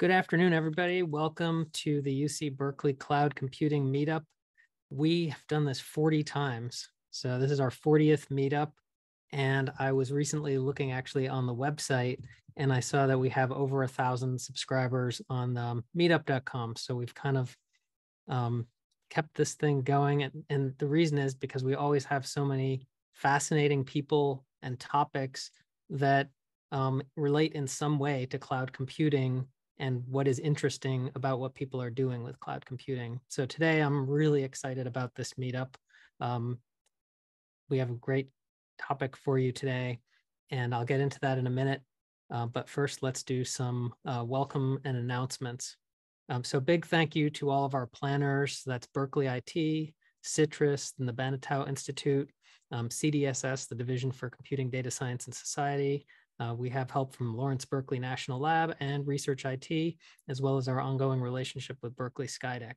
Good afternoon, everybody. Welcome to the UC Berkeley Cloud Computing Meetup. We have done this 40 times. So this is our 40th meetup. And I was recently looking actually on the website and I saw that we have over a thousand subscribers on um, meetup.com. So we've kind of um, kept this thing going. And, and the reason is because we always have so many fascinating people and topics that um, relate in some way to cloud computing and what is interesting about what people are doing with cloud computing. So today I'm really excited about this meetup. Um, we have a great topic for you today, and I'll get into that in a minute. Uh, but first, let's do some uh, welcome and announcements. Um, so big thank you to all of our planners. That's Berkeley IT, CITRIS, and the Banatao Institute, um, CDSS, the Division for Computing Data Science and Society, uh, we have help from Lawrence Berkeley National Lab and Research IT, as well as our ongoing relationship with Berkeley Skydeck.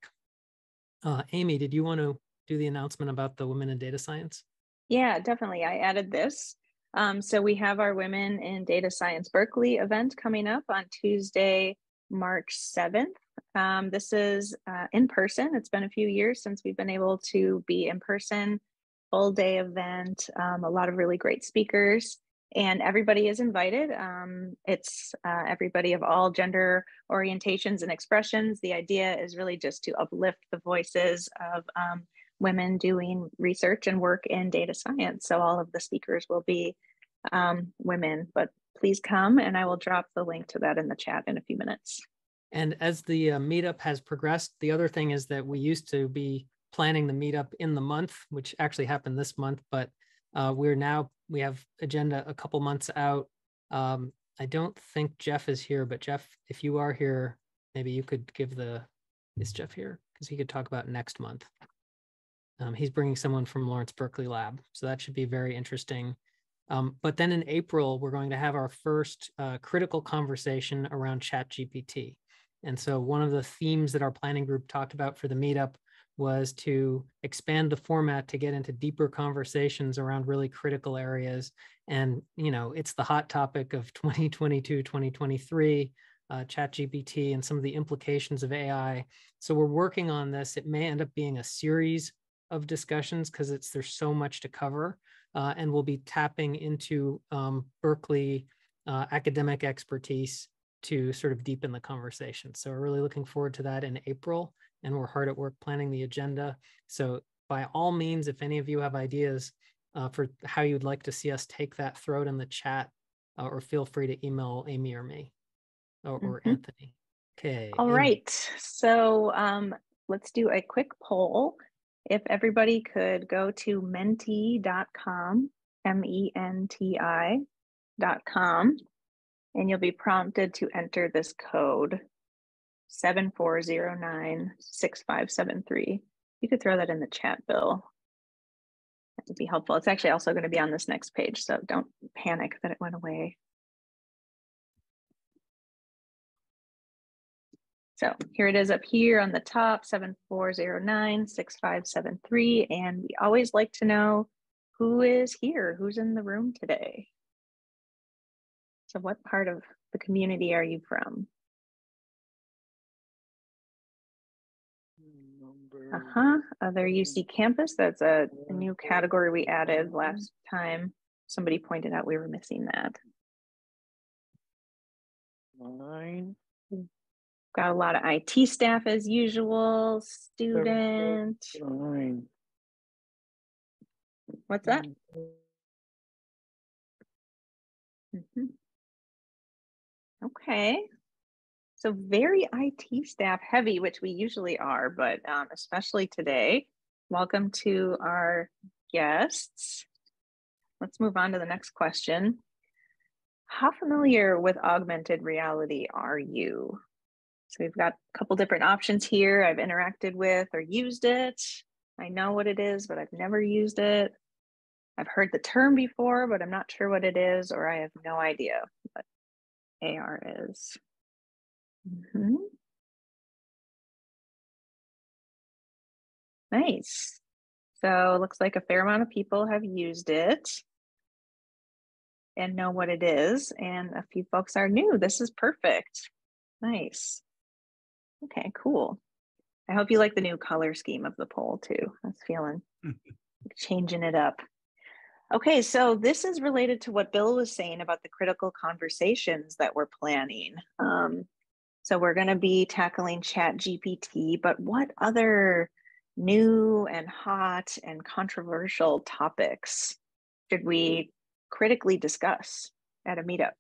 Uh, Amy, did you want to do the announcement about the Women in Data Science? Yeah, definitely. I added this. Um, so we have our Women in Data Science Berkeley event coming up on Tuesday, March 7th. Um, this is uh, in person. It's been a few years since we've been able to be in person, full day event, um, a lot of really great speakers and everybody is invited. Um, it's uh, everybody of all gender orientations and expressions. The idea is really just to uplift the voices of um, women doing research and work in data science. So all of the speakers will be um, women, but please come and I will drop the link to that in the chat in a few minutes. And as the uh, meetup has progressed, the other thing is that we used to be planning the meetup in the month, which actually happened this month, but uh, we're now we have agenda a couple months out. Um, I don't think Jeff is here, but Jeff, if you are here, maybe you could give the is Jeff here because he could talk about next month. Um, he's bringing someone from Lawrence Berkeley Lab, so that should be very interesting. Um, but then in April, we're going to have our first uh, critical conversation around ChatGPT. And so one of the themes that our planning group talked about for the meetup was to expand the format to get into deeper conversations around really critical areas. And, you know, it's the hot topic of 2022, 2023, uh, ChatGPT and some of the implications of AI. So we're working on this. It may end up being a series of discussions because it's there's so much to cover. Uh, and we'll be tapping into um, Berkeley uh, academic expertise to sort of deepen the conversation. So we're really looking forward to that in April and we're hard at work planning the agenda. So by all means, if any of you have ideas uh, for how you'd like to see us take that, throw it in the chat uh, or feel free to email Amy or me or, or mm-hmm. Anthony. Okay. All Amy. right. So um, let's do a quick poll. If everybody could go to menti.com, M E N T I.com, and you'll be prompted to enter this code 7409-6573. You could throw that in the chat, Bill. That would be helpful. It's actually also going to be on this next page, so don't panic that it went away. So here it is up here on the top, 7409-6573. And we always like to know who is here, who's in the room today. So what part of the community are you from? Uh-huh. Other UC campus. That's a, a new category we added last time. Somebody pointed out we were missing that. Nine. Got a lot of IT staff as usual. Student. Nine. What's that? Mm -hmm. Okay. So very IT staff heavy, which we usually are, but um, especially today. Welcome to our guests. Let's move on to the next question. How familiar with augmented reality are you? So we've got a couple different options here I've interacted with or used it. I know what it is, but I've never used it. I've heard the term before, but I'm not sure what it is, or I have no idea what AR is. Mm-hmm. Nice. So looks like a fair amount of people have used it and know what it is. And a few folks are new. This is perfect. Nice. Okay, cool. I hope you like the new color scheme of the poll too. That's feeling changing it up. Okay, so this is related to what Bill was saying about the critical conversations that we're planning. Um, so we're going to be tackling Chat GPT, but what other new and hot and controversial topics should we critically discuss at a meetup?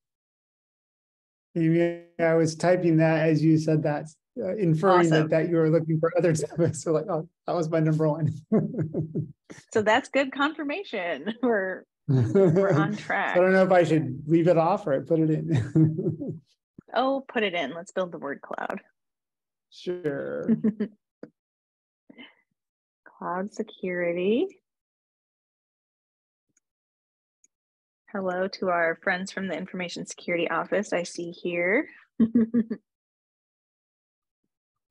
Amy, I was typing that as you said that, uh, inferring Awesome. that, that you were looking for other topics. So like, oh, that was my number one. So that's good confirmation. We're we're on So track. I don't know if I should leave it off or I put it in. Oh, put it in. Let's build the word cloud. Sure. Cloud security. Hello to our friends from the Information Security Office I see here.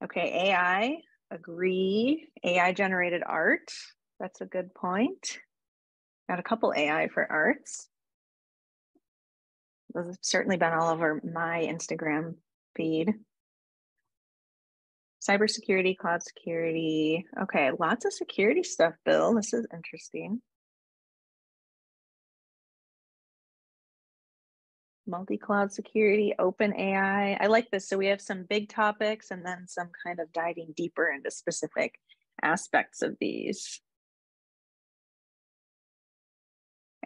okay, AI, agree. AI generated art. That's a good point. Got a couple AI for arts. Those have certainly been all over my Instagram feed. Cybersecurity, cloud security. Okay, lots of security stuff, Bill. This is interesting. Multi-cloud security, open AI. I like this. So we have some big topics and then some kind of diving deeper into specific aspects of these.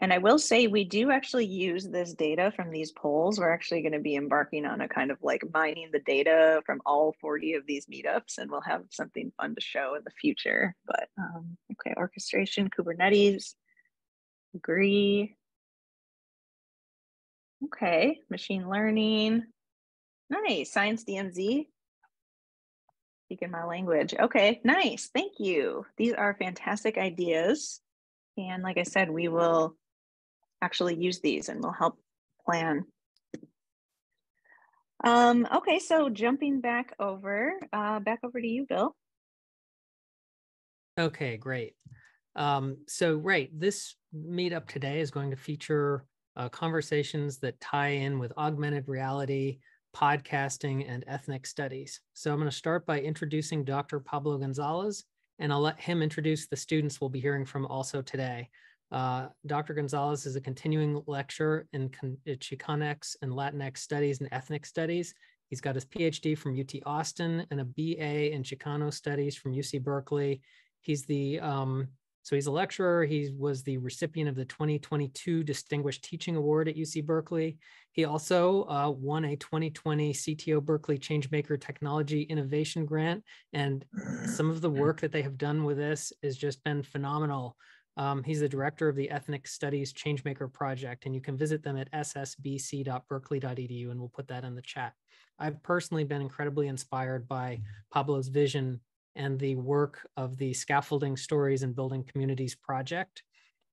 And I will say we do actually use this data from these polls. We're actually going to be embarking on a kind of like mining the data from all 40 of these meetups, and we'll have something fun to show in the future. But um, okay, orchestration, Kubernetes, agree. Okay, machine learning. Nice, science DMZ. Speaking my language. Okay, nice. Thank you. These are fantastic ideas. And like I said, we will actually use these and will help plan. Um, okay, so jumping back over, uh, back over to you, Bill. Okay, great. Um, so, right, this meetup today is going to feature uh, conversations that tie in with augmented reality, podcasting, and ethnic studies. So, I'm going to start by introducing Dr. Pablo Gonzalez, and I'll let him introduce the students we'll be hearing from also today. Uh, Dr. Gonzalez is a continuing lecturer in Chicanx and Latinx studies and ethnic studies. He's got his PhD from UT Austin and a BA in Chicano studies from UC Berkeley. He's the um, so he's a lecturer. He was the recipient of the 2022 Distinguished Teaching Award at UC Berkeley. He also uh, won a 2020 CTO Berkeley Changemaker Technology Innovation Grant, and some of the work that they have done with this has just been phenomenal. Um, he's the director of the Ethnic Studies Changemaker Project, and you can visit them at ssbc.berkeley.edu, and we'll put that in the chat. I've personally been incredibly inspired by Pablo's vision and the work of the Scaffolding Stories and Building Communities Project,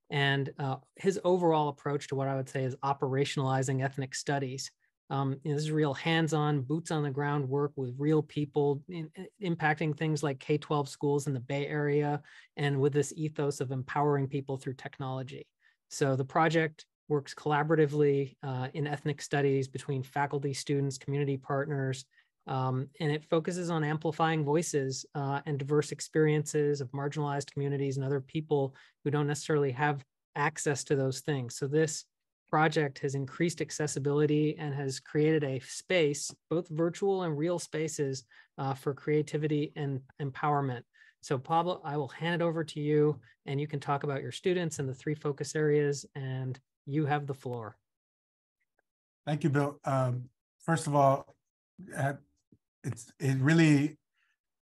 and uh, his overall approach to what I would say is operationalizing ethnic studies. Um, you know, this is real hands-on, boots on the ground work with real people in, in, impacting things like K-12 schools in the Bay Area, and with this ethos of empowering people through technology. So the project works collaboratively uh, in ethnic studies between faculty, students, community partners, um, and it focuses on amplifying voices uh, and diverse experiences of marginalized communities and other people who don't necessarily have access to those things. So this project has increased accessibility and has created a space, both virtual and real spaces, uh, for creativity and empowerment. So Pablo, I will hand it over to you and you can talk about your students and the three focus areas and you have the floor. Thank you, Bill. Um, first of all, uh, it's it really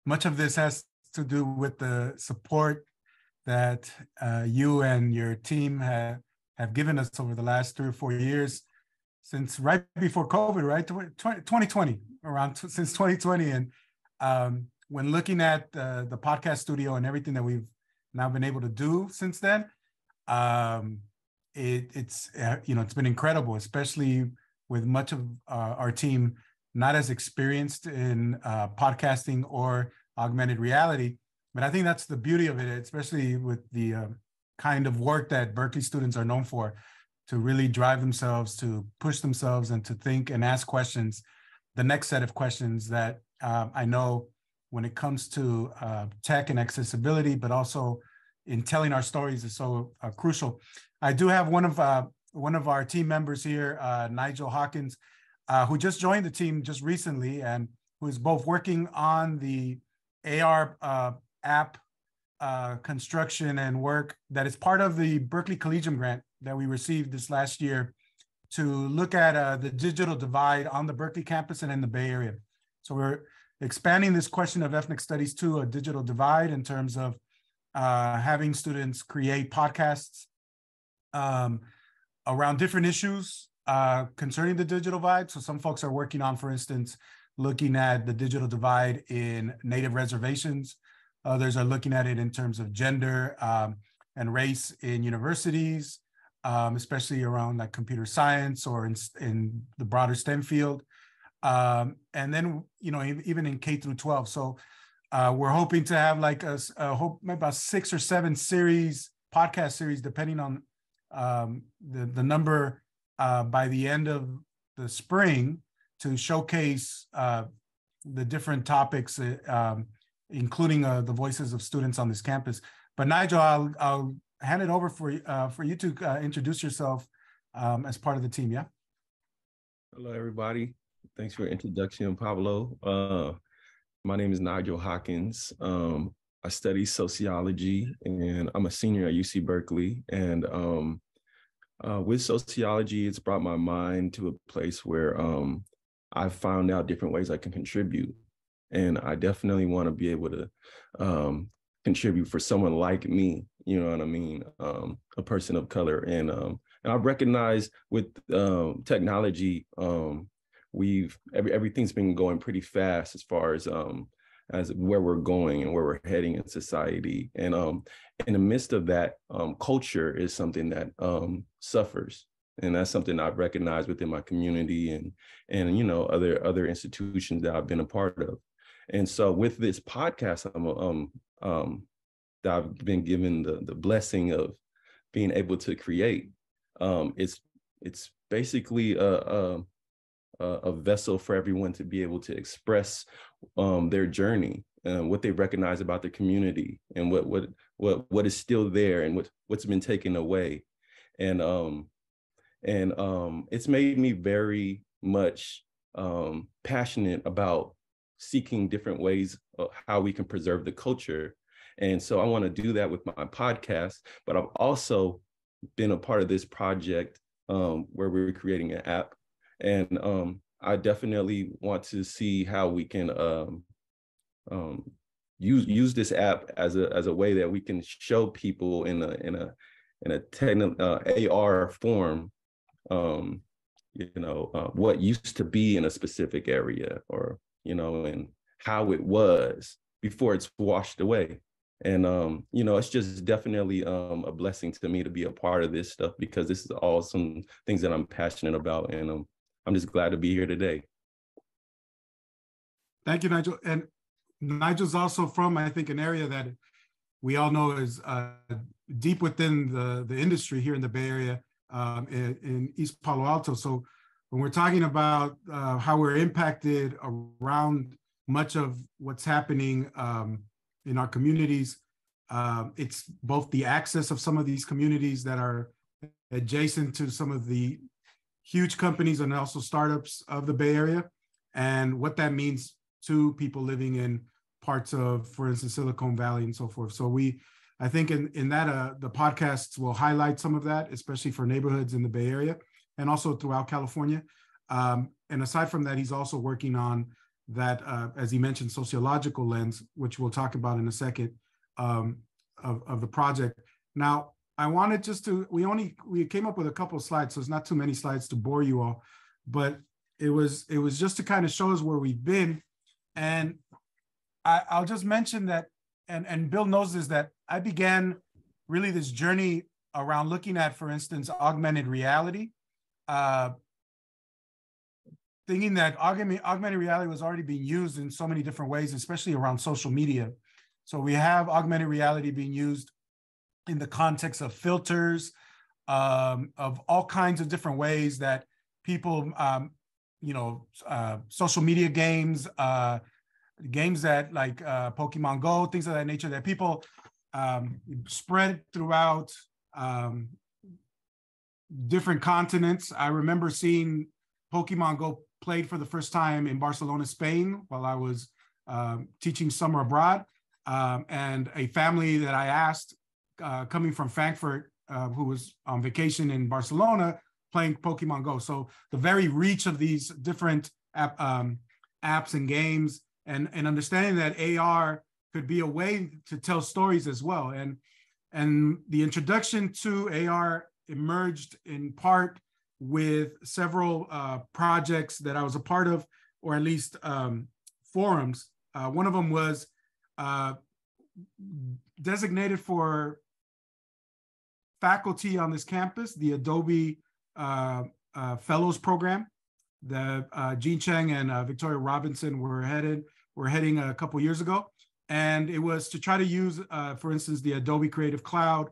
much of this has to do with the support that uh, you and your team have have given us over the last three or four years since right before COVID, right? 2020, around t- since 2020. And um, when looking at uh, the podcast studio and everything that we've now been able to do since then, um, it, it's, uh, you know, it's been incredible, especially with much of uh, our team not as experienced in uh, podcasting or augmented reality. But I think that's the beauty of it, especially with the um, kind of work that Berkeley students are known for to really drive themselves, to push themselves, and to think and ask questions the next set of questions that um, I know when it comes to uh, tech and accessibility, but also in telling our stories is so uh, crucial. I do have one of uh, one of our team members here, uh, Nigel Hawkins, uh, who just joined the team just recently and who is both working on the AR app uh, construction and work that is part of the Berkeley Collegium grant that we received this last year to look at uh, the digital divide on the Berkeley campus and in the Bay Area. So we're expanding this question of ethnic studies to a digital divide in terms of uh, having students create podcasts um, around different issues uh, concerning the digital divide. So some folks are working on, for instance, looking at the digital divide in native reservations. Others are looking at it in terms of gender um, and race in universities, um, especially around like computer science or in, in the broader STEM field. Um, and then, you know, even in K through 12. So uh, we're hoping to have like a, a hope about six or seven series, podcast series, depending on um, the, the number uh, by the end of the spring to showcase uh, the different topics, uh, um, including uh, the voices of students on this campus. But Nigel, I'll, I'll hand it over for, uh, for you to uh, introduce yourself um, as part of the team, yeah? Hello, everybody. Thanks for your introduction, Pablo. Uh, my name is Nigel Hawkins. Um, I study sociology and I'm a senior at UC Berkeley. And um, uh, with sociology, it's brought my mind to a place where um, I've found out different ways I can contribute. And I definitely want to be able to um, contribute for someone like me, you know what I mean? Um, a person of color. And um, and I recognize with um, technology, um, we've every, everything's been going pretty fast as far as um, as where we're going and where we're heading in society. And um, in the midst of that, um, culture is something that um, suffers, and that's something I've recognized within my community and and you know other other institutions that I've been a part of. And so with this podcast, I'm um, um, I've been given the the blessing of being able to create. Um, it's it's basically a, a a vessel for everyone to be able to express um, their journey and what they recognize about the community and what what what what is still there and what what's been taken away and um and um it's made me very much um passionate about seeking different ways of how we can preserve the culture. And so i want to do that with my podcast but i've also been a part of this project um, where we're creating an app. And um, I definitely want to see how we can um, um, use use this app as a as a way that we can show people in a in a in a uh, AR form, um, you know, uh, what used to be in a specific area, or you know, and how it was before it's washed away. And um, you know, it's just definitely um, a blessing to me to be a part of this stuff because this is all some things that I'm passionate about, and um, I'm just glad to be here today. Thank you, Nigel. And Nigel's also from, I think, an area that we all know is uh, deep within the, the industry here in the Bay Area um, in, in, East Palo Alto. So when we're talking about uh, how we're impacted around much of what's happening um, in our communities, uh, it's both the access of some of these communities that are adjacent to some of the huge companies and also startups of the Bay Area and what that means to people living in parts of, for instance, Silicon Valley and so forth. So we, I think in, in that, uh, the podcasts will highlight some of that, especially for neighborhoods in the Bay Area and also throughout California. Um, and aside from that, he's also working on that, uh, as he mentioned, sociological lens, which we'll talk about in a second, um, of, of the project. Now, I wanted just to, we only, we came up with a couple of slides, so it's not too many slides to bore you all, but it was, it was just to kind of show us where we've been. And I, I'll just mention that, and, and Bill knows this, that I began really this journey around looking at, for instance, augmented reality, uh, thinking that augmented, reality was already being used in so many different ways, especially around social media. So we have augmented reality being used in the context of filters, um, of all kinds of different ways that people, um, you know, uh, social media games, uh, games that like uh, Pokemon Go, things of that nature that people um, spread throughout um, different continents. I remember seeing Pokemon Go played for the first time in Barcelona, Spain, while I was um, teaching summer abroad. Um, and a family that I asked uh, coming from Frankfurt, uh, who was on vacation in Barcelona, playing Pokemon Go. So the very reach of these different app, um, apps and games, and and understanding that AR could be a way to tell stories as well. And and the introduction to AR emerged in part with several uh, projects that I was a part of, or at least um, forums. Uh, one of them was uh, designated for faculty on this campus, the Adobe uh, uh, Fellows Program. The uh, Gene Cheng and Victoria Robinson were headed were heading a couple years ago, and it was to try to use, for instance, the Adobe Creative Cloud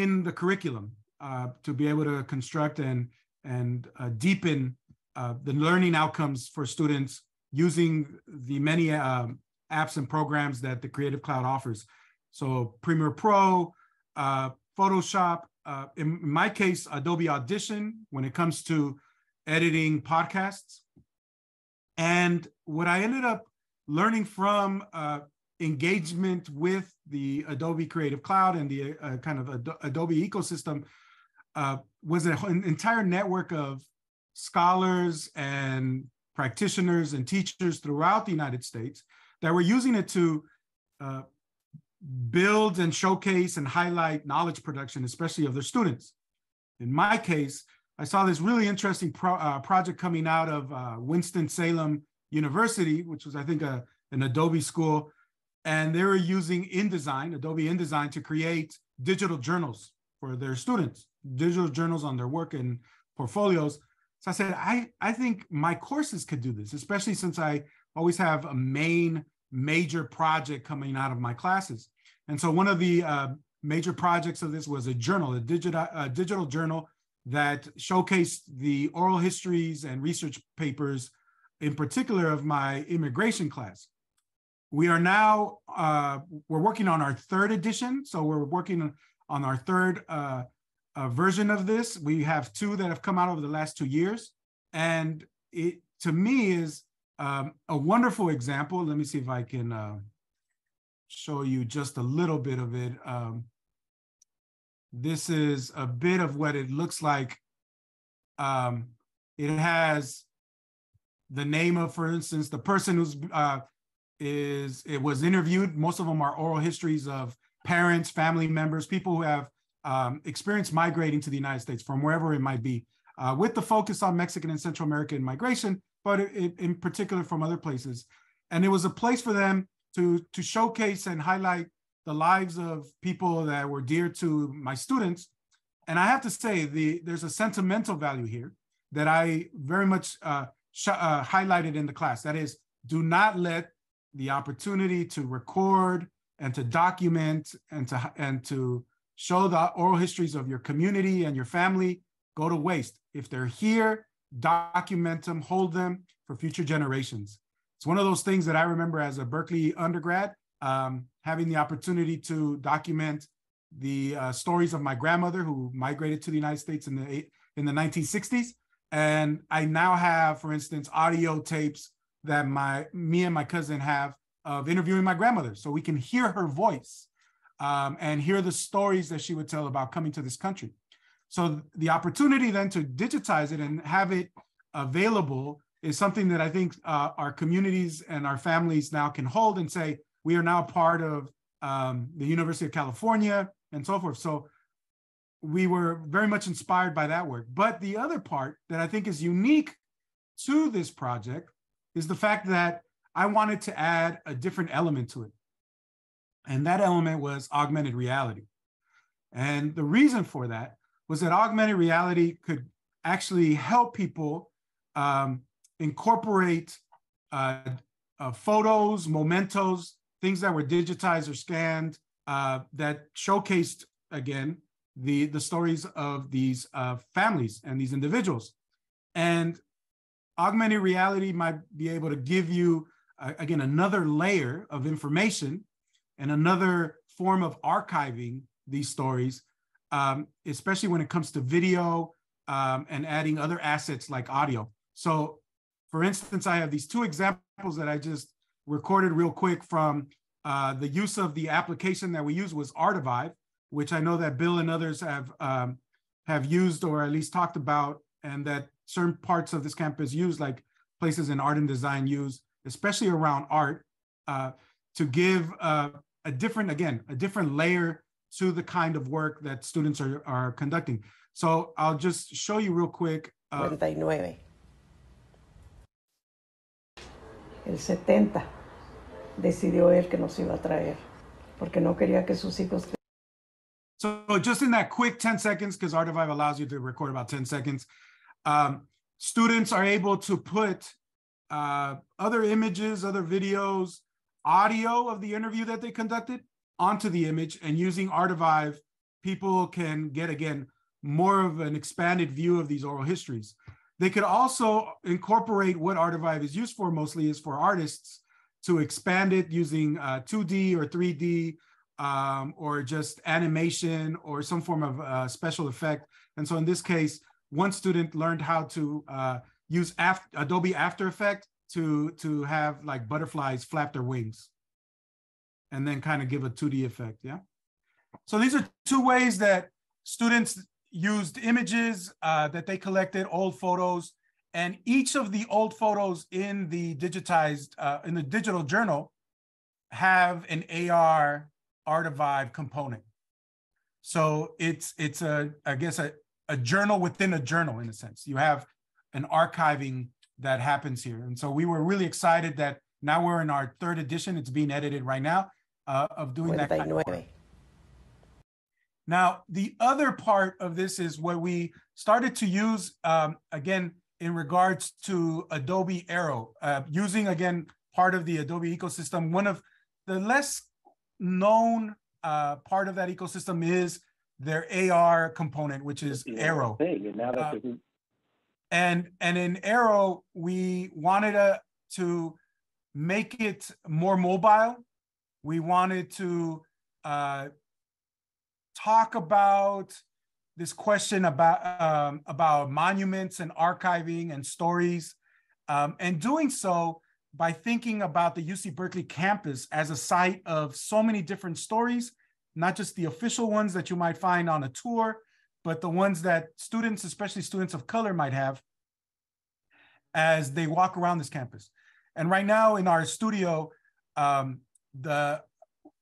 in the curriculum uh, to be able to construct and and uh, deepen uh, the learning outcomes for students using the many um, apps and programs that the Creative Cloud offers. So Premiere Pro, uh, Photoshop, uh, in my case, Adobe Audition when it comes to editing podcasts. And what I ended up learning from engagement with the Adobe Creative Cloud and the uh, kind of Ad Adobe ecosystem uh, was an entire network of scholars and practitioners and teachers throughout the United States that were using it to uh, build and showcase and highlight knowledge production, especially of their students. In my case, I saw this really interesting pro uh, project coming out of uh, Winston-Salem University, which was, I think, a, an Adobe school. And they were using InDesign, Adobe InDesign, to create digital journals for their students digital journals on their work and portfolios. So I said, I, I think my courses could do this, especially since I always have a main major project coming out of my classes. And so one of the uh, major projects of this was a journal, a digital, a digital journal that showcased the oral histories and research papers, in particular of my immigration class. We are now, uh, we're working on our third edition. So we're working on our third uh, uh, version of this. We have two that have come out over the last two years. And it, to me, is um, a wonderful example. Let me see if I can uh, show you just a little bit of it. Um, this is a bit of what it looks like. Um, it has the name of, for instance, the person who's uh, is it was interviewed. Most of them are oral histories of parents, family members, people who have um, experience migrating to the United States from wherever it might be, uh, with the focus on Mexican and Central American migration, but it, in particular from other places. And it was a place for them to, to showcase and highlight the lives of people that were dear to my students. And I have to say, the, there's a sentimental value here that I very much uh, uh, highlighted in the class. That is, do not let the opportunity to record and to document and to and to show the oral histories of your community and your family go to waste. If they're here, document them, hold them for future generations. It's one of those things that I remember as a Berkeley undergrad, um, having the opportunity to document the uh, stories of my grandmother who migrated to the United States in the in the 1960s. And I now have, for instance, audio tapes that my me and my cousin have of interviewing my grandmother, so we can hear her voice um, and hear the stories that she would tell about coming to this country. So the opportunity then to digitize it and have it available is something that I think uh, our communities and our families now can hold and say, we are now part of um, the University of California and so forth. So we were very much inspired by that work. But the other part that I think is unique to this project is the fact that I wanted to add a different element to it. And that element was augmented reality. And the reason for that was that augmented reality could actually help people um, incorporate uh, uh, photos, mementos, things that were digitized or scanned uh, that showcased, again, the, the stories of these uh, families and these individuals. And augmented reality might be able to give you, uh, again, another layer of information and another form of archiving these stories, um, especially when it comes to video um, and adding other assets like audio. So for instance, I have these two examples that I just recorded real quick from uh, the use of the application that we use was Artivive, which I know that Bill and others have um, have used or at least talked about, and that certain parts of this campus use, like places in art and design use, especially around art, uh, to give uh, a different, again, a different layer to the kind of work that students are, are conducting. So I'll just show you real quick. Uh, 59. El 70 decidió él que nos iba a traer, porque no quería que sus hijos So just in that quick 10 seconds, because Artivive allows you to record about 10 seconds, um, students are able to put uh, other images, other videos, audio of the interview that they conducted onto the image. And using Artivive, people can get, again, more of an expanded view of these oral histories. They could also incorporate what Artivive is used for mostly is for artists to expand it using uh, 2D or 3D um, or just animation or some form of uh, special effect. And so in this case, one student learned how to uh, use Adobe After Effect to, to have like butterflies flap their wings and then kind of give a 2D effect, yeah? So these are two ways that students used images uh, that they collected, old photos, and each of the old photos in the digitized, uh, in the digital journal have an AR Artivive component. So it's it's a I guess a, a journal within a journal in a sense. You have an archiving that happens here, and so we were really excited that now we're in our third edition. It's being edited right now uh, of doing that. Kind of now the other part of this is what we started to use um, again in regards to Adobe Aero, uh, using again part of the Adobe ecosystem. One of the less known uh, part of that ecosystem is their AR component, which is Aero. Uh, and and in Aero, we wanted to, to make it more mobile. We wanted to uh, talk about this question about um, about monuments and archiving and stories, um, and doing so by thinking about the UC Berkeley campus as a site of so many different stories, not just the official ones that you might find on a tour, but the ones that students, especially students of color, might have as they walk around this campus. And right now in our studio, um, the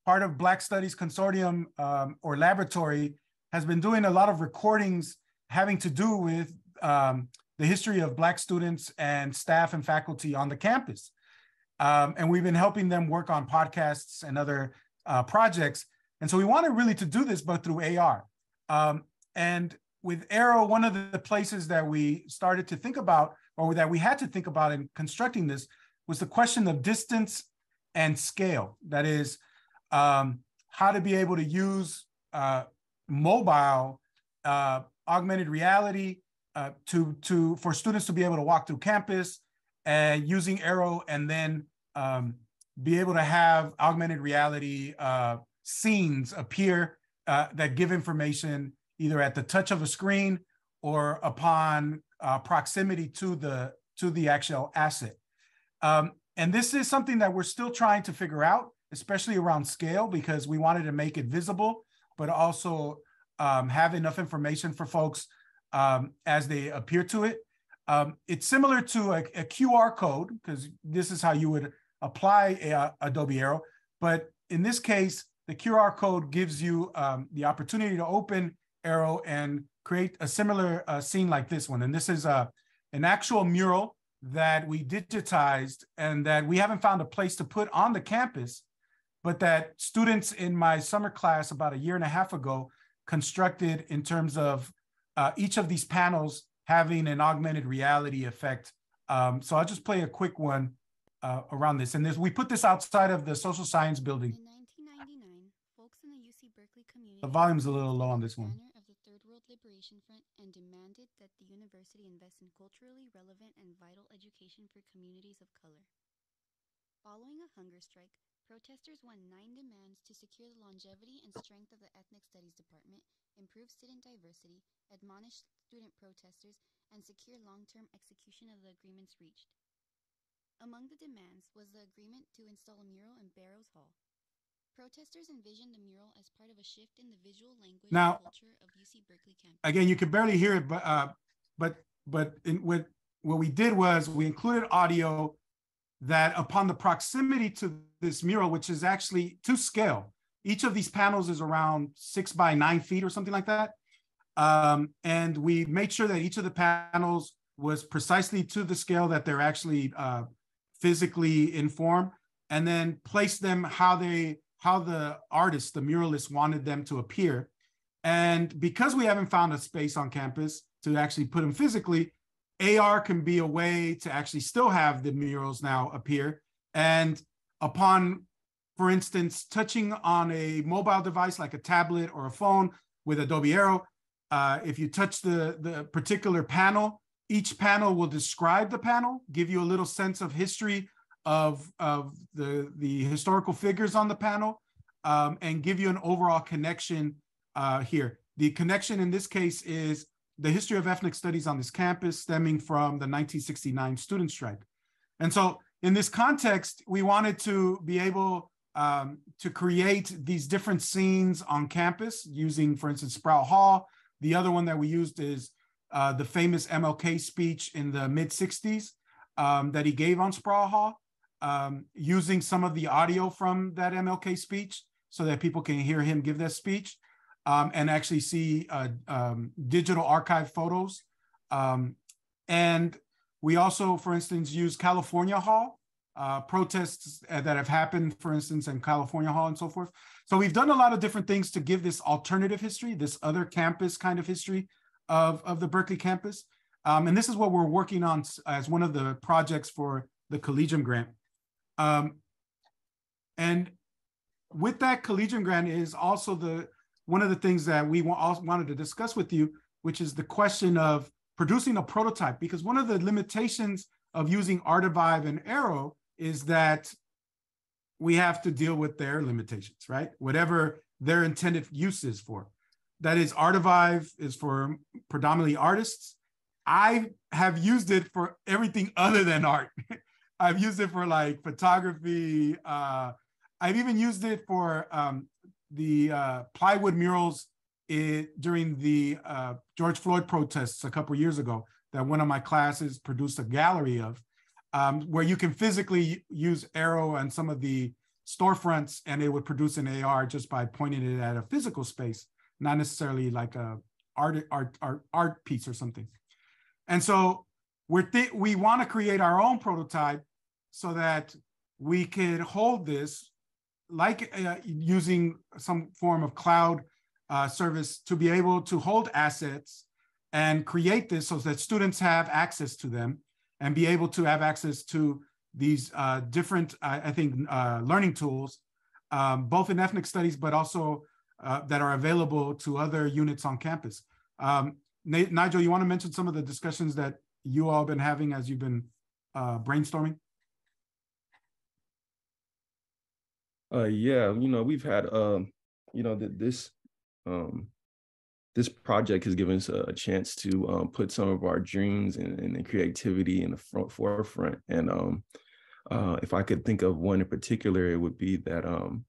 part of Black Studies Consortium um, or laboratory has been doing a lot of recordings having to do with um, the history of Black students and staff and faculty on the campus. Um, and we've been helping them work on podcasts and other uh, projects. And so we wanted really to do this, but through AR. Um, and with Aero, one of the places that we started to think about, or that we had to think about in constructing this, was the question of distance and scale. That is, um, how to be able to use uh, mobile uh, augmented reality uh, to to for students to be able to walk through campus and using Aero, and then um, be able to have augmented reality uh, scenes appear uh, that give information either at the touch of a screen or upon uh, proximity to the to the actual asset. Um, and this is something that we're still trying to figure out, especially around scale, because we wanted to make it visible, but also um, have enough information for folks um, as they appear to it. Um, it's similar to a, a QR code because this is how you would apply a, a Adobe Aero. But in this case, the QR code gives you um, the opportunity to open Aero and create a similar uh, scene like this one. And this is a, uh, an actual mural that we digitized and that we haven't found a place to put on the campus, but that students in my summer class about a year and a half ago constructed in terms of uh, each of these panels having an augmented reality effect. Um, so I'll just play a quick one uh, around this. And this, we put this outside of the social science building. In 1999, folks in the volume's a little low on this one. Of the Third World Liberation Front and demanded that the university invest in culturally relevant and vital education for communities of color. Following a hunger strike, protesters won nine demands to secure the longevity and strength of the Ethnic Studies Department, improve student diversity, admonish student protesters, and secure long term execution of the agreements reached. Among the demands was the agreement to install a mural in Barrows Hall. Protesters envisioned the mural as part of a shift in the visual language Now- and culture of UC Berkeley campus. again, you can barely hear it, but uh, but but in, what what we did was we included audio that upon the proximity to this mural, which is actually to scale, each of these panels is around six by nine feet or something like that. Um, and we made sure that each of the panels was precisely to the scale that they're actually uh, physically in form, and then placed them how they how the artists, the muralists wanted them to appear. And because we haven't found a space on campus to actually put them physically, AR can be a way to actually still have the murals now appear. And upon, for instance, touching on a mobile device like a tablet or a phone with Adobe Aero, uh, if you touch the, the particular panel, each panel will describe the panel, give you a little sense of history of, of the, the historical figures on the panel, um, and give you an overall connection uh, here. The connection in this case is the history of ethnic studies on this campus stemming from the 1969 student strike. And so in this context, we wanted to be able um, to create these different scenes on campus using, for instance, Sproul Hall. The other one that we used is uh, the famous MLK speech in the mid 60s um, that he gave on Sproul Hall, um, using some of the audio from that MLK speech so that people can hear him give that speech um, and actually see uh, um, digital archive photos. Um, and we also, for instance, use California Hall, uh, protests that have happened, for instance, in California Hall and so forth. So we've done a lot of different things to give this alternative history, this other campus kind of history of, of the Berkeley campus. Um, and this is what we're working on as one of the projects for the Collegium Grant. Um, and with that Collegium Grant is also the one of the things that we also wanted to discuss with you, which is the question of producing a prototype. Because one of the limitations of using Artivive and Aero is that we have to deal with their limitations, right? Whatever their intended use is for. That is, Artivive is for predominantly artists. I have used it for everything other than art. I've used it for like photography. Uh, I've even used it for um, the uh, plywood murals it, during the uh, George Floyd protests a couple years ago that one of my classes produced a gallery of, um, where you can physically use Aero and some of the storefronts, and it would produce an AR just by pointing it at a physical space, not necessarily like a art art art, art piece or something. And so we're th- we want to create our own prototype so that we could hold this like uh, using some form of cloud uh, service to be able to hold assets and create this so that students have access to them and be able to have access to these uh, different, I think, uh, learning tools, um, both in ethnic studies, but also uh, that are available to other units on campus. Um, Nigel, you want to mention some of the discussions that you all been having as you've been uh, brainstorming? Uh, yeah, you know, we've had, um, you know, that this, um, this project has given us a, a chance to um, put some of our dreams and, and creativity in the front forefront. And um, uh, if I could think of one in particular, it would be that um,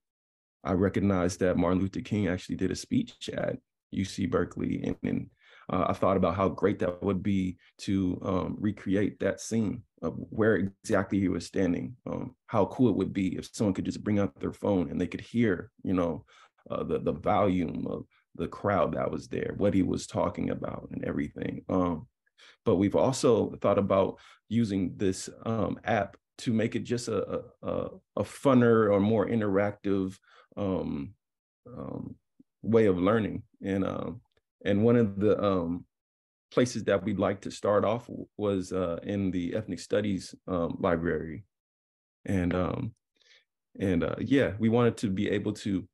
I recognize that Martin Luther King actually did a speech at UC Berkeley, and, and uh, I thought about how great that would be to um, recreate that scene of where exactly he was standing. Um, how cool it would be if someone could just bring out their phone and they could hear, you know, uh, the the volume of the crowd that was there, what he was talking about, and everything. Um, but we've also thought about using this um, app to make it just a a, a funner or more interactive um, um, way of learning. And um, and one of the um, places that we'd like to start off was uh, in the ethnic studies um, library, and um, and uh, yeah, we wanted to be able to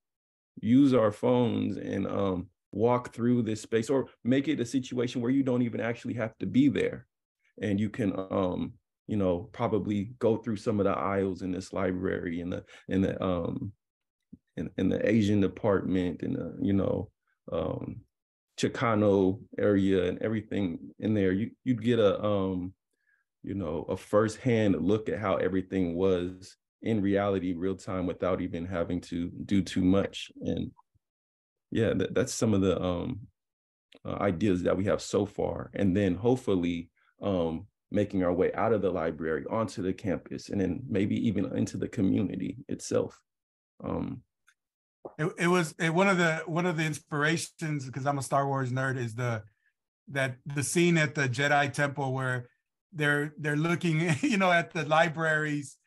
use our phones and um, walk through this space or make it a situation where you don't even actually have to be there. And you can um you know probably go through some of the aisles in this library in the in the um in, in the asian department and, the you know um chicano area and everything in there you you'd get a um you know a firsthand look at how everything was in reality real time without even having to do too much. And yeah that, that's some of the um uh, ideas that we have so far. And then hopefully um making our way out of the library onto the campus and then maybe even into the community itself. Um it, it was it, one of the one of the inspirations because i'm a star wars nerd is the that the scene at the jedi temple where they're they're looking you know at the libraries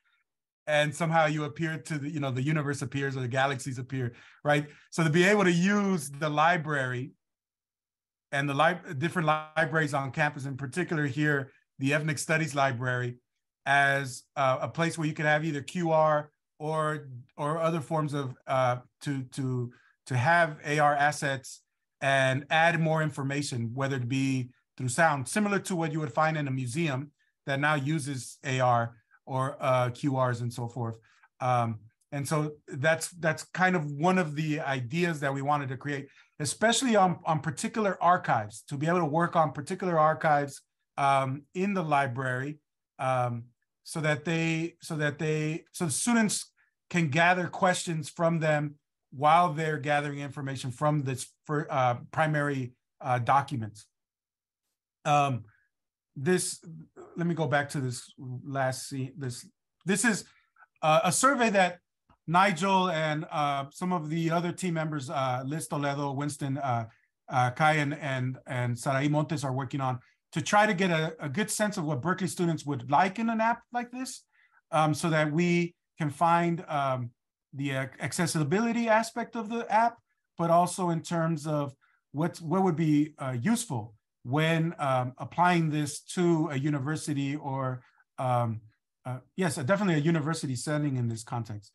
and somehow you appear to the you know the universe appears or the galaxies appear right? So to be able to use the library and the li- different libraries on campus in particular here the ethnic studies library as uh, a place where you can have either qr or or other forms of uh, to to to have ar assets and add more information whether it be through sound similar to what you would find in a museum that now uses ar or uh, QRs and so forth. Um, and so that's that's kind of one of the ideas that we wanted to create, especially on, on particular archives, to be able to work on particular archives um, in the library, um, so that they so that they so students can gather questions from them while they're gathering information from this for uh, primary uh, documents. Um, this let me go back to this last scene this this is uh, a survey that nigel and uh, some of the other team members uh, liz toledo winston uh, uh, kai and and, and sarai montes are working on to try to get a, a, good sense of what berkeley students would like in an app like this um, so that we can find um, the accessibility aspect of the app but also in terms of what what would be uh, useful when um, applying this to a university or um, uh, yes, definitely a university setting in this context.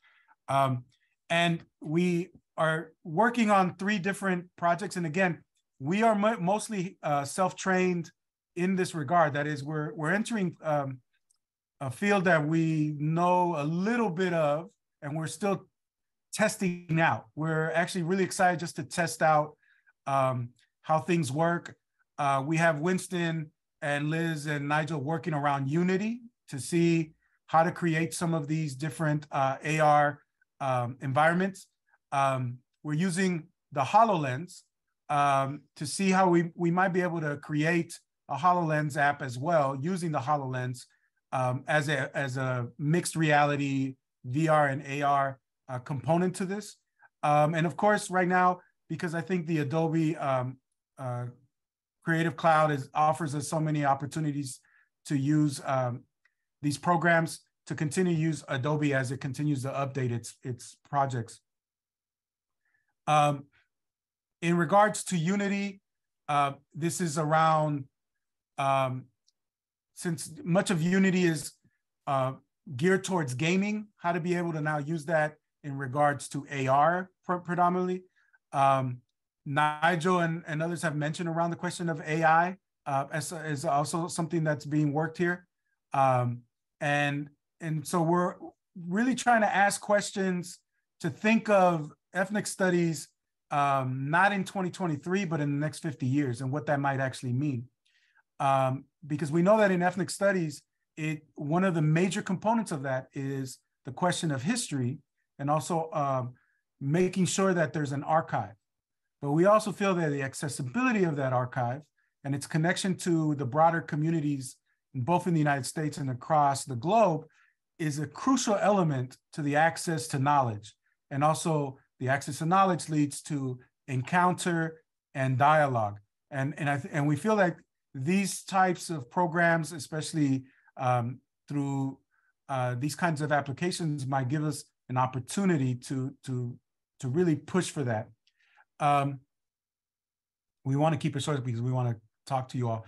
Um, and we are working on three different projects. And again, we are mo mostly uh, self-trained in this regard. That is, we're we're entering um, a field that we know a little bit of, and we're still testing out. We're actually really excited just to test out um, how things work, uh, we have Winston and Liz and Nigel working around Unity to see how to create some of these different uh, AR um, environments. Um, we're using the HoloLens um, to see how we, we might be able to create a HoloLens app as well using the HoloLens um, as, a, as a mixed reality VR and AR uh, component to this. Um, and of course, right now, because I think the Adobe um, uh, Creative Cloud is, offers us so many opportunities to use um, these programs to continue to use Adobe as it continues to update its, its projects. Um, in regards to Unity, uh, this is around, um, since much of Unity is uh, geared towards gaming, how to be able to now use that in regards to AR predominantly. Um, Nigel and, and others have mentioned around the question of AI uh, as, is also something that's being worked here. Um, and, and so we're really trying to ask questions to think of ethnic studies um, not in 2023, but in the next 50 years and what that might actually mean. Um, because we know that in ethnic studies, it one of the major components of that is the question of history and also um, making sure that there's an archive. But we also feel that the accessibility of that archive and its connection to the broader communities, both in the United States and across the globe, is a crucial element to the access to knowledge. And also, the access to knowledge leads to encounter and dialogue. And, and, I and we feel like these types of programs, especially um, through uh, these kinds of applications, might give us an opportunity to, to, to really push for that. Um, we want to keep it short because we want to talk to you all.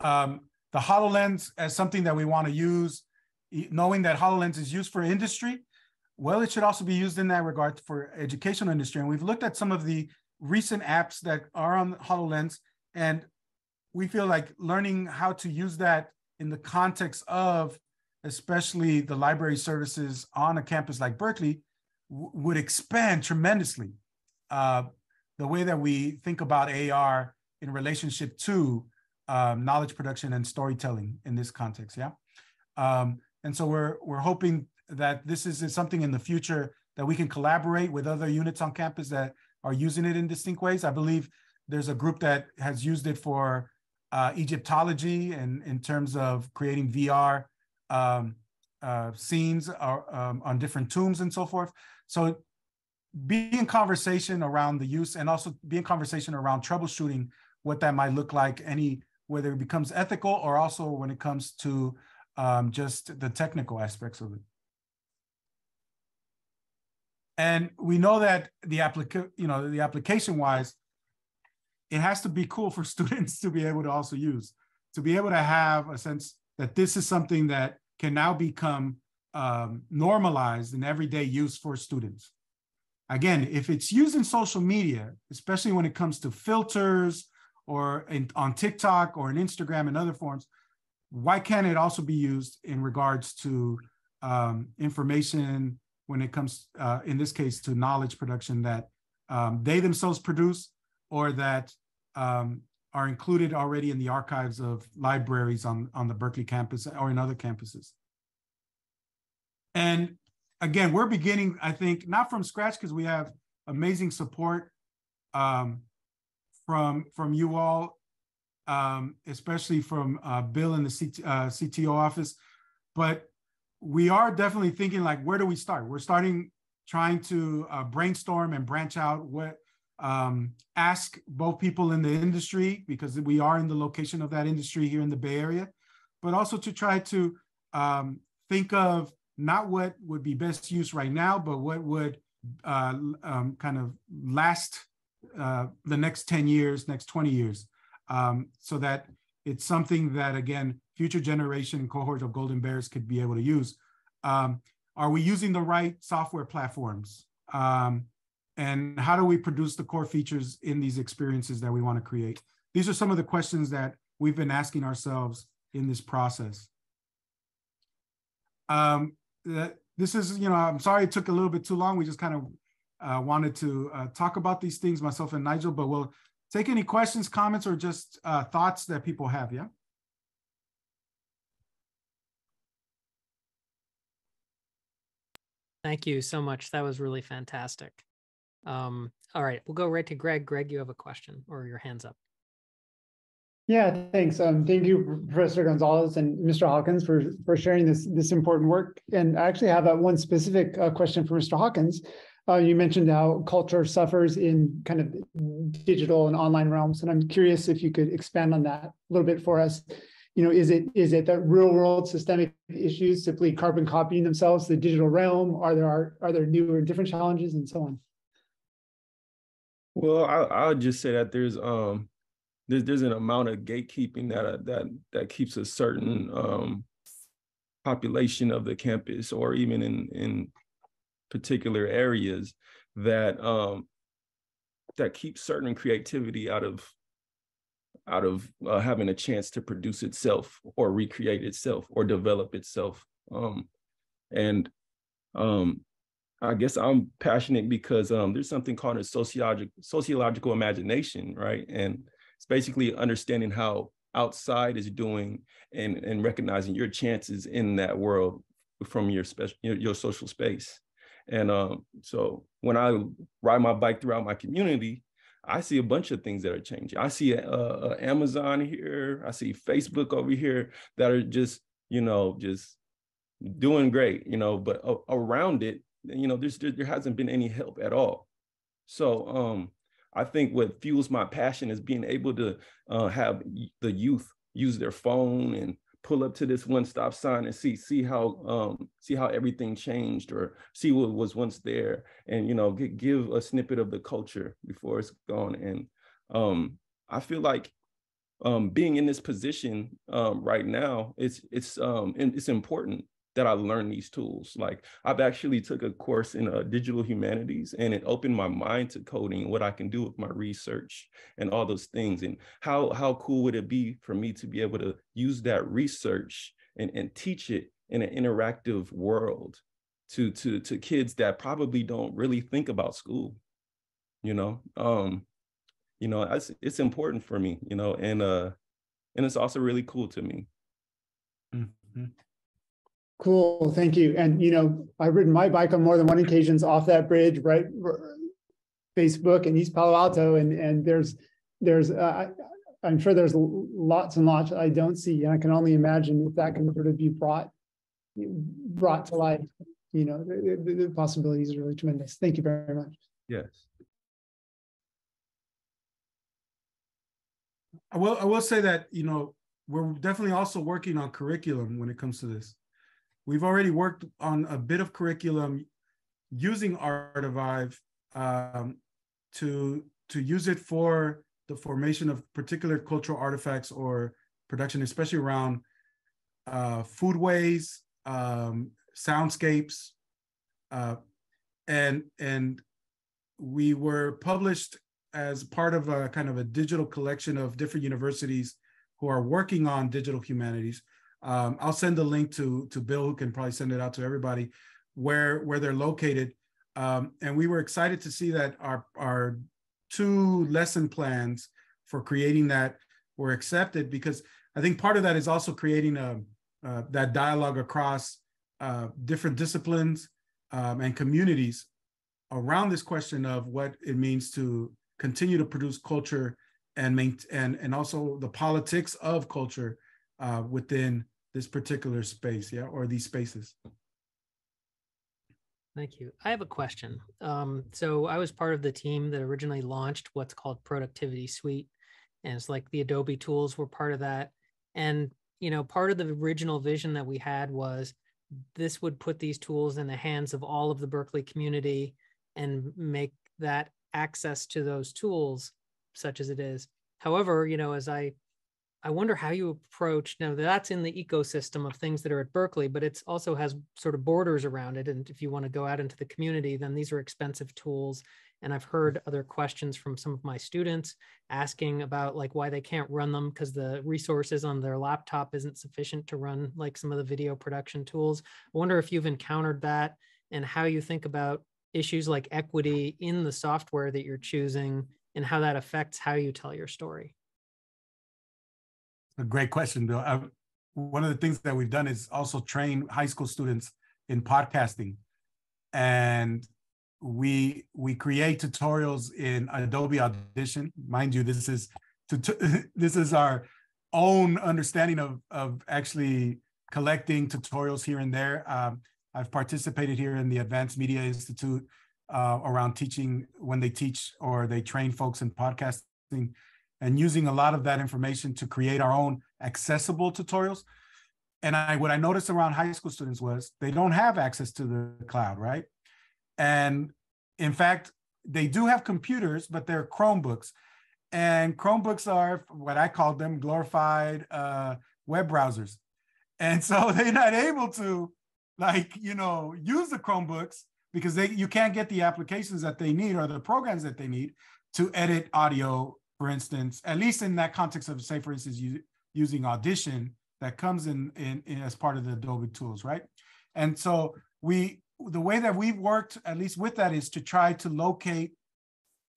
Um, the HoloLens as something that we want to use, knowing that HoloLens is used for industry, well, it should also be used in that regard for educational industry. And we've looked at some of the recent apps that are on HoloLens. And we feel like learning how to use that in the context of especially the library services on a campus like Berkeley w- would expand tremendously uh, the way that we think about AR in relationship to um, knowledge production and storytelling in this context. Yeah. Um, and so we're, we're hoping that this is something in the future that we can collaborate with other units on campus that are using it in distinct ways. I believe there's a group that has used it for uh, Egyptology and in terms of creating VR um, uh, scenes or, um, on different tombs and so forth. So be in conversation around the use and also be in conversation around troubleshooting what that might look like, any whether it becomes ethical or also when it comes to um, just the technical aspects of it. And we know that the applica- you know, the application wise, it has to be cool for students to be able to also use, to be able to have a sense that this is something that can now become um, normalized in everyday use for students. Again, if it's used in social media, especially when it comes to filters or in, on TikTok or in Instagram and other forms, why can't it also be used in regards to um, information when it comes, uh, in this case, to knowledge production that um, they themselves produce or that um, are included already in the archives of libraries on, on the Berkeley campus or in other campuses. And again, we're beginning, I think, not from scratch because we have amazing support um, from, from you all, um, especially from uh, Bill in the uh, CTO office. But we are definitely thinking like, where do we start? We're starting trying to uh, brainstorm and branch out what um, ask both people in the industry because we are in the location of that industry here in the Bay Area, but also to try to um, think of not what would be best use right now, but what would uh, um, kind of last uh, the next 10 years, next 20 years, um, so that it's something that, again, future generation cohort of Golden Bears could be able to use. Um, are we using the right software platforms? And how do we produce the core features in these experiences that we want to create? These are some of the questions that we've been asking ourselves in this process. Um, this is, you know, I'm sorry it took a little bit too long. We just kind of uh, wanted to uh, talk about these things, myself and Nigel, but we'll take any questions, comments, or just uh, thoughts that people have, yeah? Thank you so much. That was really fantastic. Um, all right, we'll go right to Greg. Greg, you have a question or your hands up. Yeah, thanks. Um, thank you, Professor Gonzalez and Mr. Hawkins for, for sharing this, this important work. And I actually have one specific uh, question for Mr. Hawkins. Uh, you mentioned how culture suffers in kind of digital and online realms, and I'm curious if you could expand on that a little bit for us. You know, is it is it that real world systemic issues simply carbon copying themselves the digital realm? Are there are, are there new or different challenges and so on? Well, I, I'll just say that there's um there's there's an amount of gatekeeping that uh, that that keeps a certain um population of the campus or even in in particular areas that um that keeps certain creativity out of out of uh, having a chance to produce itself or recreate itself or develop itself um and um I guess I'm passionate because um, there's something called a sociological sociological imagination, right? And it's basically understanding how outside is doing and and recognizing your chances in that world from your special your, your social space. And um, so when I ride my bike throughout my community, I see a bunch of things that are changing. I see uh, uh, Amazon here, I see Facebook over here that are just you know just doing great, you know. But around it, you know, there's there, there hasn't been any help at all. So um, I think what fuels my passion is being able to uh, have the youth use their phone and pull up to this one-stop sign and see see how um, see how everything changed or see what was once there and you know get, give a snippet of the culture before it's gone and um, I feel like um, being in this position um, right now it's it's um, it's important that I learned these tools. Like I've actually took a course in uh, digital humanities and it opened my mind to coding, what I can do with my research and all those things. And how, how cool would it be for me to be able to use that research and, and teach it in an interactive world to, to, to kids that probably don't really think about school, you know? Um, you know, it's, it's important for me, you know, and, uh, and it's also really cool to me. Mm-hmm. Cool, thank you. And you know, I've ridden my bike on more than one occasions off that bridge, right? Facebook and East Palo Alto, and and there's there's uh, I'm sure there's lots and lots I don't see, and I can only imagine if that can sort of be brought brought to life. You know, the, the, the possibilities are really tremendous. Thank you very much. Yes. I will I will say that you know we're definitely also working on curriculum when it comes to this. We've already worked on a bit of curriculum using Artivive um, to to use it for the formation of particular cultural artifacts or production, especially around uh, foodways, um, soundscapes, uh, and and we were published as part of a kind of a digital collection of different universities who are working on digital humanities. Um, I'll send the link to to Bill, who can probably send it out to everybody, where where they're located. Um, and we were excited to see that our our two lesson plans for creating that were accepted because I think part of that is also creating a uh, that dialogue across uh, different disciplines um, and communities around this question of what it means to continue to produce culture and main, and and also the politics of culture uh, within this particular space, yeah, or these spaces. Thank you. I have a question. Um, so I was part of the team that originally launched what's called Productivity Suite, and it's like the Adobe tools were part of that. And you know, part of the original vision that we had was this would put these tools in the hands of all of the Berkeley community and make that access to those tools such as it is. However, you know, as I I wonder how you approach now that's in the ecosystem of things that are at Berkeley, but it also has sort of borders around it. And if you want to go out into the community, then these are expensive tools. And I've mm-hmm. heard other questions from some of my students asking about like why they can't run them because the resources on their laptop isn't sufficient to run like some of the video production tools. I wonder if you've encountered that and how you think about issues like equity in the software that you're choosing and how that affects how you tell your story? A great question, Bill. I, one of the things that we've done is also train high school students in podcasting, and we we create tutorials in Adobe Audition. Mind you, this is to, this is our own understanding of of actually collecting tutorials here and there. Um, I've participated here in the Advanced Media Institute uh, around teaching when they teach or they train folks in podcasting and using a lot of that information to create our own accessible tutorials. And I what I noticed around high school students was they don't have access to the cloud, right? And in fact, they do have computers, but they're Chromebooks. And Chromebooks are what I call them glorified uh, web browsers. And so they're not able to like, you know, use the Chromebooks because they you can't get the applications that they need or the programs that they need to edit audio, for instance, at least in that context of say, for instance, you, using Audition that comes in, in, in as part of the Adobe tools, right? And so we the way that we've worked, at least with that, is to try to locate,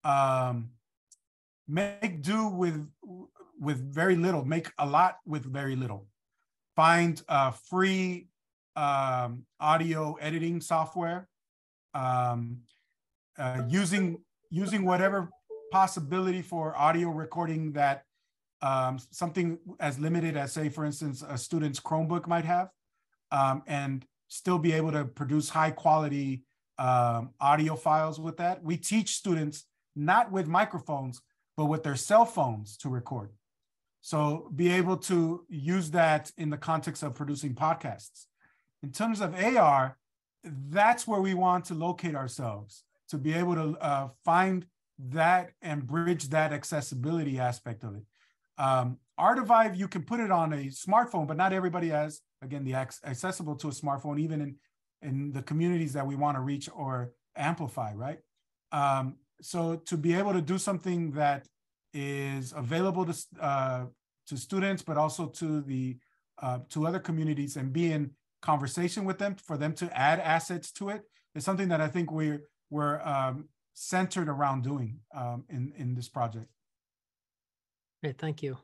um, make do with with very little, make a lot with very little. Find uh, free um, audio editing software um, uh, using using whatever possibility for audio recording that um, something as limited as say for instance a student's chromebook might have um, and still be able to produce high quality um, audio files with that. We teach students not with microphones but with their cell phones to record. So be able to use that in the context of producing podcasts. In terms of ar that's where we want to locate ourselves to be able to uh, find that and bridge that accessibility aspect of it. Um, Artivive, you can put it on a smartphone, but not everybody has, again, the ac- accessible to a smartphone, even in, in the communities that we want to reach or amplify, right? Um, so to be able to do something that is available to, uh, to students, but also to the uh, to other communities and be in conversation with them for them to add assets to it is something that I think we're we're um, centered around doing um, in in this project. Great, thank you.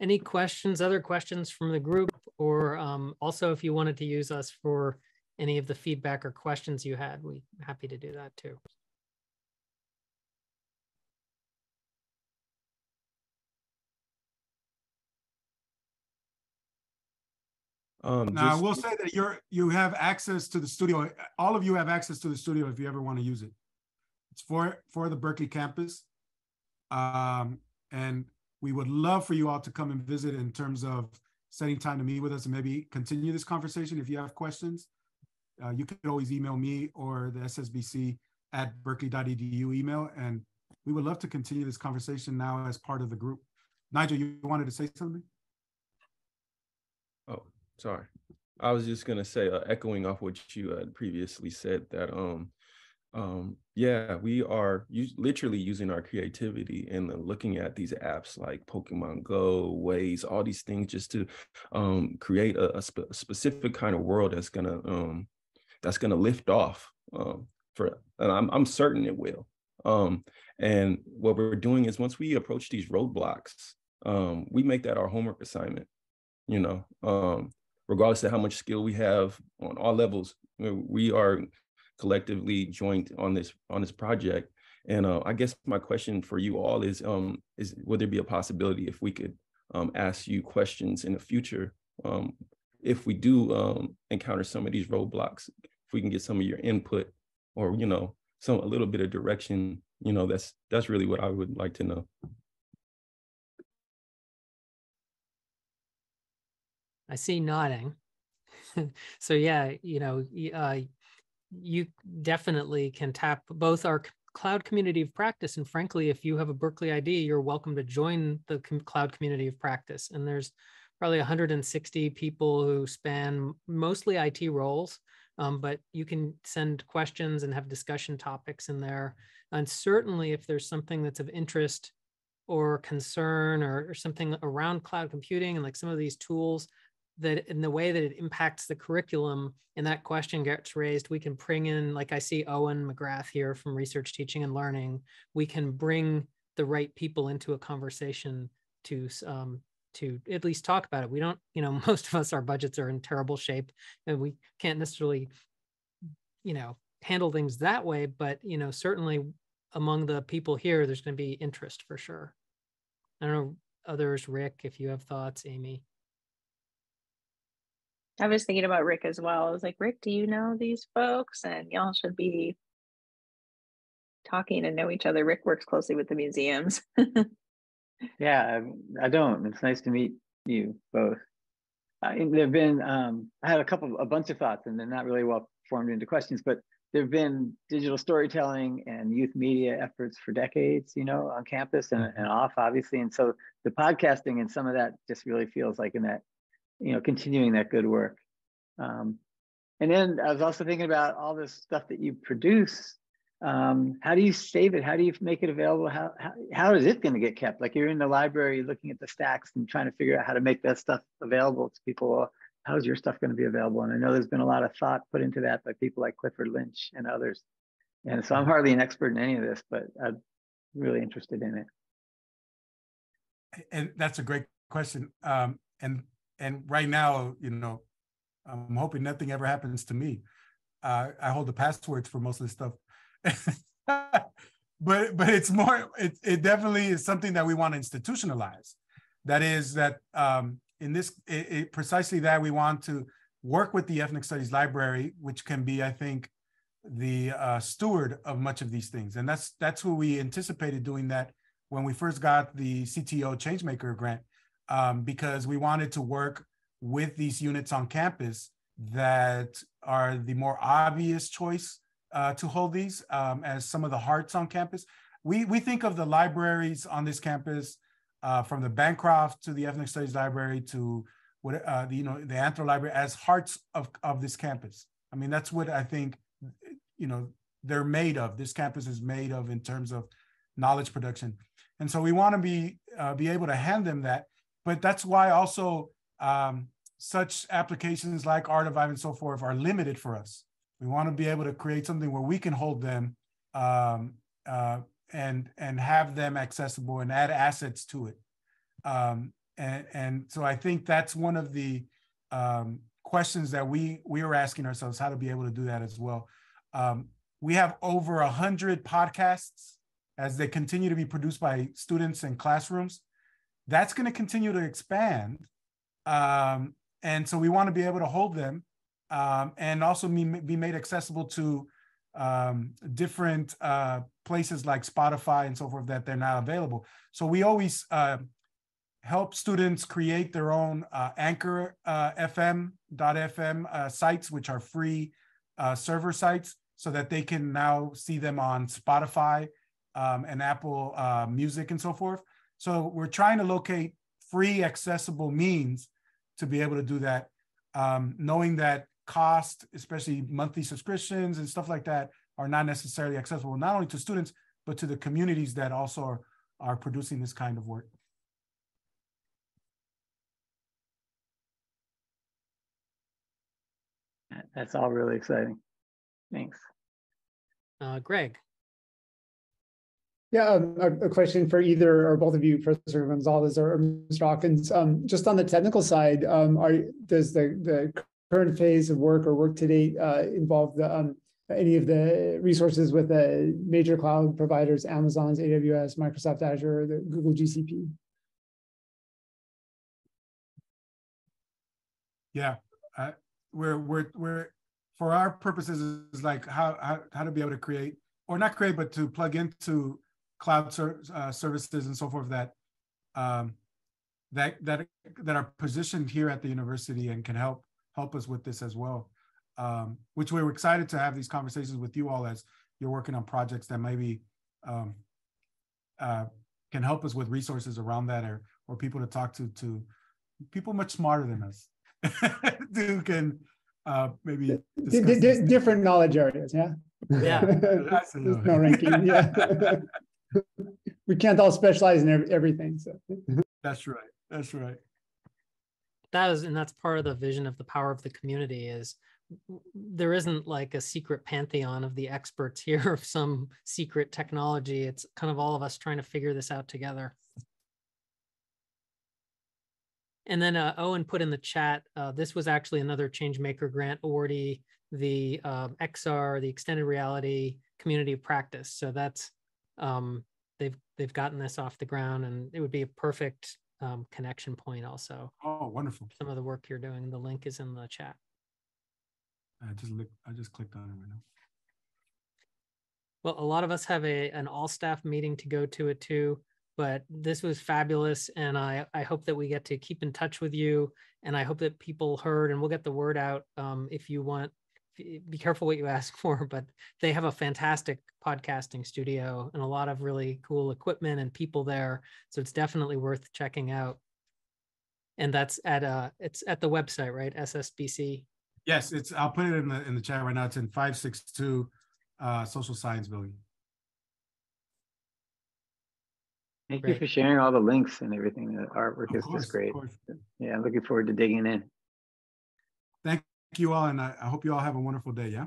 Any questions, other questions from the group, or um, also if you wanted to use us for any of the feedback or questions you had, we happy to do that too. Um, now, just... I will say that you're you have access to the studio. All of you have access to the studio if you ever want to use it. It's for for the Berkeley campus, um, and we would love for you all to come and visit in terms of setting time to meet with us and maybe continue this conversation. If you have questions, uh, you can always email me or the SSBC at berkeley.edu email, and we would love to continue this conversation now as part of the group. Nigel, you wanted to say something? Oh, sorry. I was just gonna say, uh, echoing off what you had previously said, that um, um, yeah, we are literally using our creativity and looking at these apps like Pokemon Go, Waze, all these things just to um, create a, a, spe- specific kind of world that's gonna um, that's gonna lift off um, for, and I'm I'm certain it will. Um, and what we're doing is once we approach these roadblocks, um, we make that our homework assignment. You know, um, regardless of how much skill we have on all levels, we are collectively joint on this on this project. And uh, I guess my question for you all is, um, is would there be a possibility if we could um, ask you questions in the future um, if we do um, encounter some of these roadblocks, if we can get some of your input or you know some a little bit of direction, you know that's that's really what I would like to know. I see nodding. so yeah, you know, uh, you definitely can tap both our cloud community of practice and frankly if you have a berkeley id you're welcome to join the cloud community of practice. And there's probably 160 people who span mostly it roles um, but you can send questions and have discussion topics in there. And certainly if there's something that's of interest or concern or, or something around cloud computing and like some of these tools that in the way that it impacts the curriculum and that question gets raised, we can bring in, like I see Owen McGrath here from Research Teaching and Learning, we can bring the right people into a conversation to um, to at least talk about it. We don't, you know, most of us, our budgets are in terrible shape and we can't necessarily, you know, handle things that way. But, you know, certainly among the people here, there's going to be interest for sure. I don't know, others, Rick, if you have thoughts, Amy. I was thinking about Rick as well. I was like, Rick, do you know these folks? And y'all should be talking and know each other. Rick works closely with the museums. yeah, I don't. It's nice to meet you both. Uh, there've been um, I had a couple, a bunch of thoughts, and they're not really well formed into questions. But there've been digital storytelling and youth media efforts for decades, you know, on campus and, and off, obviously. And so the podcasting and some of that just really feels like in that you know, continuing that good work. Um, and then I was also thinking about all this stuff that you produce. Um, how do you save it? How do you make it available? How, how, how is it going to get kept? Like you're in the library looking at the stacks and trying to figure out how to make that stuff available to people. How's your stuff going to be available? And I know there's been a lot of thought put into that by people like Clifford Lynch and others. And so I'm hardly an expert in any of this, but I'm really interested in it. And that's a great question. Um, and and right now, you know, I'm hoping nothing ever happens to me. Uh, I hold the passwords for most of this stuff, but but it's more. It it definitely is something that we want to institutionalize. That is that um, in this it, it, precisely that we want to work with the ethnic studies library, which can be, I think, the uh, steward of much of these things, and that's that's who we anticipated doing that when we first got the CTO Changemaker grant um, because we wanted to work with these units on campus that are the more obvious choice uh, to hold these um, as some of the hearts on campus. We, we think of the libraries on this campus uh, from the Bancroft to the Ethnic Studies Library to what uh, the you know the Anthro Library as hearts of of this campus. I mean, that's what I think you know they're made of. This campus is made of in terms of knowledge production, and so we want to be uh, be able to hand them that. But that's why also um, such applications like Artivive and so forth are limited for us. We want to be able to create something where we can hold them um, uh, and and have them accessible and add assets to it. Um, and, and so I think that's one of the um, questions that we we are asking ourselves how to be able to do that as well. Um, we have over a hundred podcasts as they continue to be produced by students in classrooms. That's going to continue to expand, um, and so we want to be able to hold them um, and also be, be made accessible to um, different uh, places like Spotify and so forth that they're now available. So we always uh, help students create their own uh, Anchor uh, FM .fm uh, sites, which are free uh, server sites, so that they can now see them on Spotify um, and Apple uh, Music and so forth. So we're trying to locate free, accessible means to be able to do that, um, knowing that cost, especially monthly subscriptions and stuff like that, are not necessarily accessible not only to students but to the communities that also are, are producing this kind of work. That's all really exciting. Thanks. Uh, Greg. Yeah, um, a, a, question for either or both of you, Professor Gonzalez or Mr. Hawkins. Um, just on the technical side, um, are does the the current phase of work or work to date uh, involve the, um, any of the resources with the major cloud providers, Amazon's AWS, Microsoft Azure, the Google GCP? Yeah, uh, we're we're we're for our purposes is like how, how how to be able to create or not create but to plug into cloud ser uh, services and so forth that um, that that that are positioned here at the university and can help help us with this as well. Um, which we're excited to have these conversations with you all as you're working on projects that maybe um, uh, can help us with resources around that or or people to talk to to people much smarter than us who can uh, maybe d- d- different knowledge areas. Yeah. Yeah. No ranking. Yeah. we can't all specialize in everything. So. That's right. That's right that is and that's part of the vision of the power of the community is there isn't like a secret pantheon of the experts here of some secret technology it's kind of all of us trying to figure this out together and then uh, owen put in the chat uh, this was actually another changemaker grant awardee the um, xr the extended reality community of practice so that's um, they've they've gotten this off the ground and it would be a perfect um, connection point also. Oh, wonderful. Some of the work you're doing. The link is in the chat. I just look, I just clicked on it right now. Well, a lot of us have a an all staff meeting to go to it too, but this was fabulous. And I, I hope that we get to keep in touch with you. And I hope that people heard and we'll get the word out. Um, if you want be careful what you ask for, but they have a fantastic podcasting studio and a lot of really cool equipment and people there. So it's definitely worth checking out. And that's at uh it's at the website, right? SSBC. Yes, it's I'll put it in the in the chat right now. It's in 562 uh social science building. Thank great. you for sharing all the links and everything. The artwork is just great. Yeah, looking forward to digging in. Thank you all, and I, I hope you all have a wonderful day. Yeah.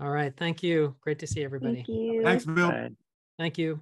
All right. Thank you. Great to see everybody. Thank you. Thanks, Bill. Bye. Thank you.